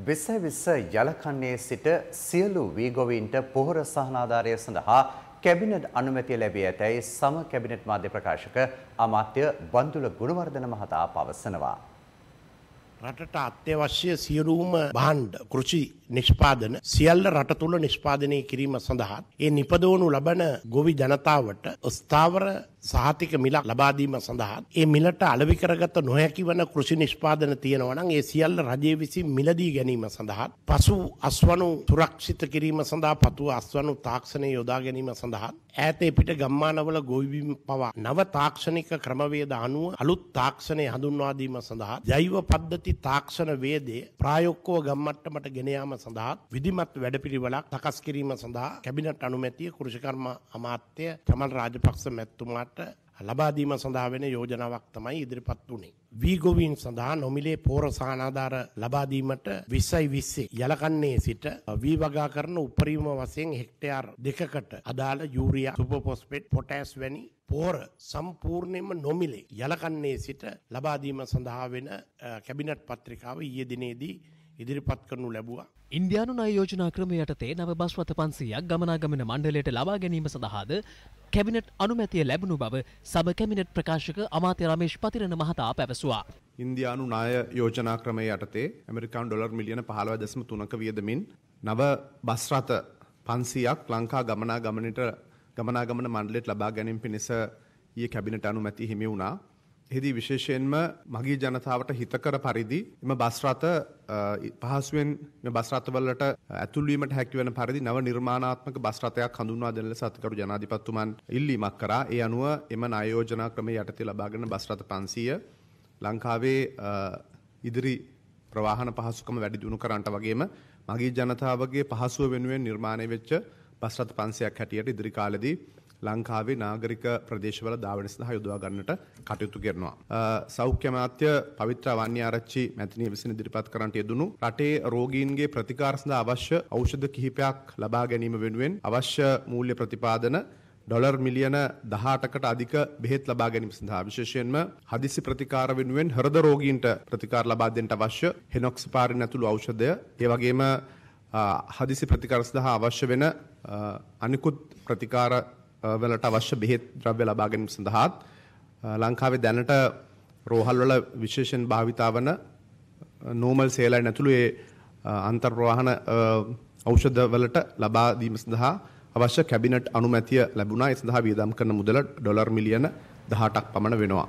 විස විස යලකන්නේ සිට සියලු වීගොවීන්ට පොහොර සහනාධාරය සඳහා කැබිනට් අනුමැතිය ලැබී ඇතැයි සම කැබිනට් මාධ්‍ය ප්‍රකාශක අමාත්‍ය බන්දුල ගුණවර්ධන මහතා පවසනවා. රටට අත්‍යවශ්‍ය සියලුම භාණ්ඩ කෘෂි නිෂ්පාදන සියල්ල රට තුළ නිෂ්පාදනය කිරීම සඳහා ඒ නිපදවනු ලබන ගොවි ජනතාවට ස්ථාවර සහතික මිලක් ලබා දීම සඳහා ඒ මිලට අලෙවි කරගත නොහැකි වන කෘෂි නිෂ්පාදන තියෙනවා නම් ඒ සියල්ල රජය විසින් මිලදී ගැනීම සඳහා පසු අස්වනු සුරක්ෂිත කිරීම සඳහා පසු අස්වනු තාක්ෂණය යොදා ගැනීම සඳහා ඈතේ පිට ගම්මානවල ගොවිබිම් පවා නව තාක්ෂණික ක්‍රමවේද අනුව අලුත් තාක්ෂණය හඳුන්වා දීම සඳහා ජෛව පද්ධති තාක්ෂණ වේදේ ප්‍රායෝගිකව ගම්මට්ටමට ගෙන යාම සඳහා විධිමත් වැඩපිළිවෙලක් සකස් කිරීම සඳහා කැබිනට් අනුමැතිය කෘෂිකර්ම අමාත්‍ය චමල් රාජපක්ෂ මැතිතුමාට ලබා දීම සඳහා වෙන යෝජනාවක් තමයි ඉදිරිපත් වුණේ. වී ගොවීන් සඳහා නොමිලේ පෝර සහනාධාර ලබා දීමට 20යි 20 යලකන්නේ සිට වී වගා කරන උපරිම වශයෙන් හෙක්ටයාර් දෙකකට අදාළ යූරියා සුපර් ෆොස්ෆේට් පොටෑස් වැනි පෝර සම්පූර්ණයෙන්ම නොමිලේ යලකන්නේ සිට ලබා දීම සඳහා වෙන කැබිනට් පත්‍රිකාව ඊයේ දිනේදී ඉදිරිපත් කරනු ලැබුවා. ඉන්දයානු නය යෝජනා ක්‍රම යටතේ නව බස්වත පන්සියක් ගමනාගමන මණ්ඩලයට ලබා ගැනීම සඳහාද කැබිනට් අනුමැතිය ලැබුණු බව සබ කැමිනට් ප්‍රකාශක අමාත්‍ය රමේශ් පතිරණ මහතා පැවසුවා. ඉන්දයානු නාය යෝජනා ක්‍රමය යටතේ ඇමරිකාන් ඩොලර් මිලියන පහළව දස්ම තුනක වියදමින් නව බස්රත පන්සියක් ලංකා ගමනා ගමනට ගමනාගමන මණ්ඩලෙට ලබා ගැනීම පිණිස ඊය කැබිනට අනුමැති හිමි වුණා. එහිදී විශේෂයෙන්ම මගී ජනතාවට හිතකර පරිදි එම බස්රථ පහසුවෙන් මේ බස්රථවලට ඇතුල්වීමට හැකිවන පරිදි නව නිර්මාණාත්මක බස්රථයක් හඳුන්වා දෙන ලෙස අතිකරු ජනාධිපතිතුමන් ඉල්ලීමක් කරා. ඒ අනුව එම ණය යෝජනා ක්‍රමයේ යටතේ ලබාගෙන බස්රථ 500 ලංකාවේ ඉදිරි ප්‍රවාහන පහසුකම වැඩි දියුණු කරන්නට වගේම මගී ජනතාවගේ පහසුව වෙනුවෙන් නිර්මාණය වෙච්ච බස්රථ 500ක් හැටියට ඉදිරි කාලෙදී ලංකාවේ නාගරික ප්‍රදේශවල ධාවන සඳහා යොදවා ගන්නට කටයුතු කරනවා. සෞඛ්‍ය අමාත්‍ය පවිත්‍ර වන්‍යාරච්චි මැතිනිය විසින් ඉදිරිපත් කරන්නට යෙදුණු රටේ රෝගීන්ගේ ප්‍රතිකාර සඳහා අවශ්‍ය ඖෂධ කිහිපයක් ලබා ගැනීම වෙනුවෙන් අවශ්‍ය මූල්‍ය ප්‍රතිපාදන ඩොලර් මිලියන 18කට අධික බෙහෙත් ලබා ගැනීම සඳහා විශේෂයෙන්ම හදිසි ප්‍රතිකාර වෙනුවෙන් හෘද රෝගීන්ට ප්‍රතිකාර ලබා දෙන්නට අවශ්‍ය හෙනොක්සිපාරින් ඇතුළු ඖෂධය ඒ වගේම හදිසි ප්‍රතිකාර සඳහා අවශ්‍ය වෙන අනිකුත් ප්‍රතිකාර වලට අවශ්‍ය බෙහෙත් ද්‍රව්‍ය ලබා ගැනීම සඳහාත් ලංකාවේ දැනට රෝහල් වල විශේෂයෙන් භාවිතා වන නෝමල් සේලයින් ඇතුළු ඒ අන්තර් ප්‍රවාහන ඖෂධ වලට ලබා දීම සඳහා අවශ්‍ය කැබිනට් අනුමැතිය ලැබුණා. ඒ සඳහා වියදම් කරන මුදල ඩොලර් මිලියන 18ක් පමණ වෙනවා.